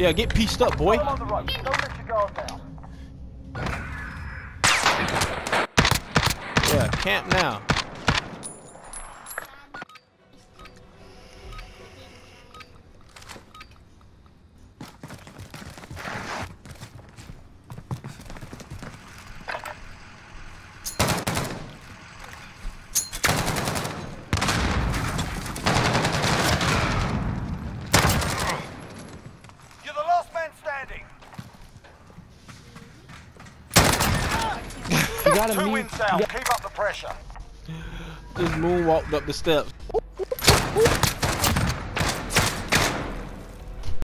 Yeah, get pieced up, boy. Yeah, camp now. Gotta Two mute. wins down. Keep up the pressure. Just moonwalked up the steps.